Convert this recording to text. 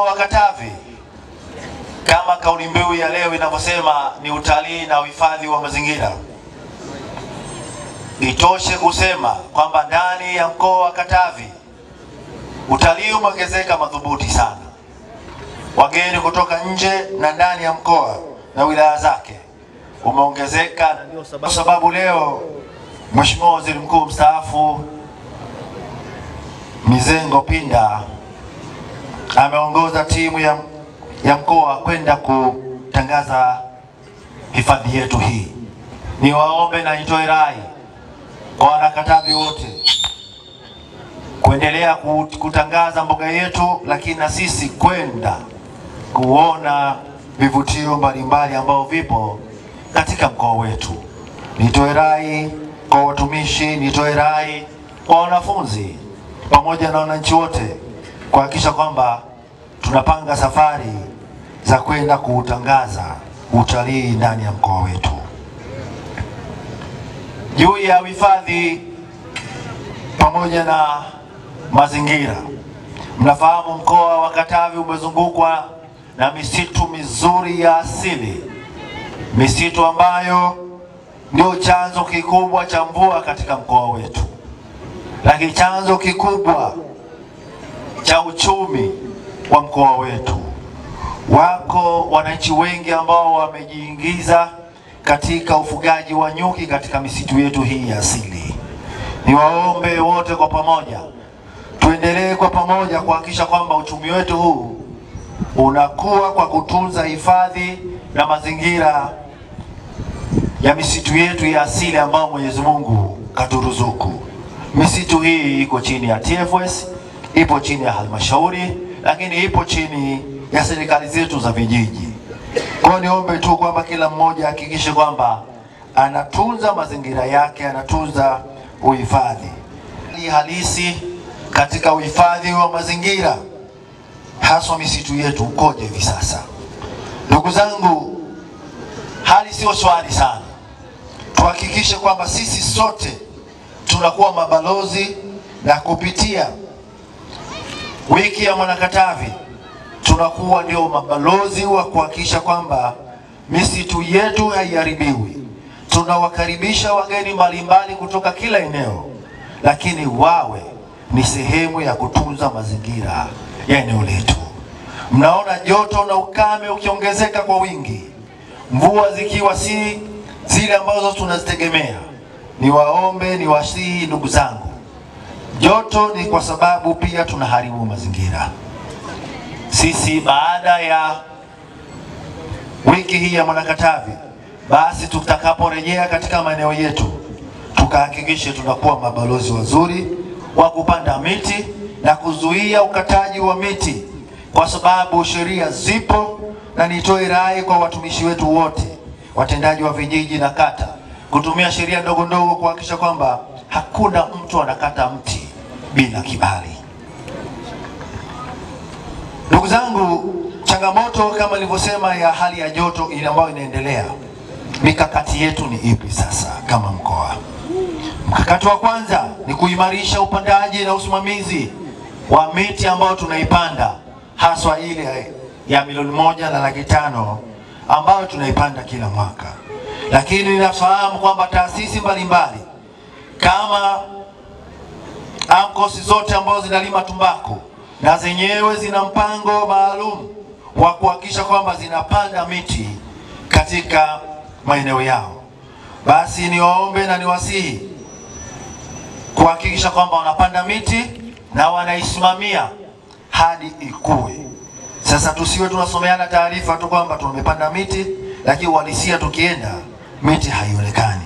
wa Katavi, kama kauli mbiu ya leo inavyosema ni utalii na uhifadhi wa mazingira, nitoshe kusema kwamba ndani ya mkoa wa Katavi utalii umeongezeka madhubuti sana. Wageni kutoka nje na ndani ya mkoa na wilaya zake umeongezeka, kwa sababu leo Mheshimiwa Waziri Mkuu mstaafu Mizengo Pinda ameongoza timu ya, ya mkoa kwenda kutangaza hifadhi yetu hii. Niwaombe na nitoe rai kwa wanakatavi wote kuendelea kutangaza mboga yetu, lakini na sisi kwenda kuona vivutio mbalimbali ambayo vipo katika mkoa wetu. Nitoe rai kwa watumishi, nitoe rai kwa wanafunzi pamoja na wananchi wote kuhakikisha kwamba tunapanga safari za kwenda kuutangaza utalii ndani ya mkoa wetu. Juu ya uhifadhi pamoja na mazingira, mnafahamu mkoa wa Katavi umezungukwa na misitu mizuri ya asili, misitu ambayo ndio chanzo kikubwa cha mvua katika mkoa wetu, lakini chanzo kikubwa cha uchumi wa mkoa wetu. Wako wananchi wengi ambao wamejiingiza katika ufugaji wa nyuki katika misitu yetu hii ya asili. Niwaombe wote kwa pamoja tuendelee kwa pamoja kuhakikisha kwamba uchumi wetu huu unakuwa kwa kutunza hifadhi na mazingira ya misitu yetu ya asili ambayo Mwenyezi Mungu katuruzuku. Misitu hii iko chini ya TFS, ipo chini ya halmashauri, lakini ipo chini ya serikali zetu za vijiji. Kwa hiyo niombe tu kwamba kila mmoja ahakikishe kwamba anatunza mazingira yake, anatunza uhifadhi. Hali halisi katika uhifadhi wa mazingira haswa misitu yetu ukoje hivi sasa? Ndugu zangu, hali sio swali sana. Tuhakikishe kwamba sisi sote tunakuwa mabalozi na kupitia wiki ya Mwanakatavi tunakuwa ndio mabalozi wa kuhakikisha kwamba misitu yetu haiharibiwi. Tunawakaribisha wageni mbalimbali kutoka kila eneo, lakini wawe ni sehemu ya kutunza mazingira ya eneo letu. Mnaona joto na ukame ukiongezeka kwa wingi, mvua zikiwa si zile ambazo tunazitegemea. Niwaombe, niwasihi ndugu zangu, joto ni kwa sababu pia tunaharibu mazingira. Sisi baada ya wiki hii ya Mwanakatavi, basi tutakaporejea katika maeneo yetu, tukahakikishe tunakuwa mabalozi wazuri wa kupanda miti na kuzuia ukataji wa miti, kwa sababu sheria zipo, na nitoe rai kwa watumishi wetu wote, watendaji wa vijiji na kata, kutumia sheria ndogo ndogo kuhakikisha kwamba hakuna mtu anakata mti bila kibali. Ndugu zangu, changamoto kama nilivyosema ya hali ya joto ile ambayo inaendelea, mikakati yetu ni ipi sasa kama mkoa? Mkakati wa kwanza ni kuimarisha upandaji na usimamizi wa miti ambayo tunaipanda, haswa ile ya milioni moja na laki tano ambayo tunaipanda kila mwaka, lakini ninafahamu kwamba taasisi mbalimbali kama AMCOS zote ambazo zinalima tumbaku na zenyewe zina mpango maalum wa kuhakikisha kwamba zinapanda miti katika maeneo yao. Basi niwaombe na niwasihi kuhakikisha kwamba wanapanda miti na wanaisimamia hadi ikue. Sasa tusiwe tunasomeana taarifa tu kwamba tumepanda miti, lakini uhalisia tukienda miti haionekani.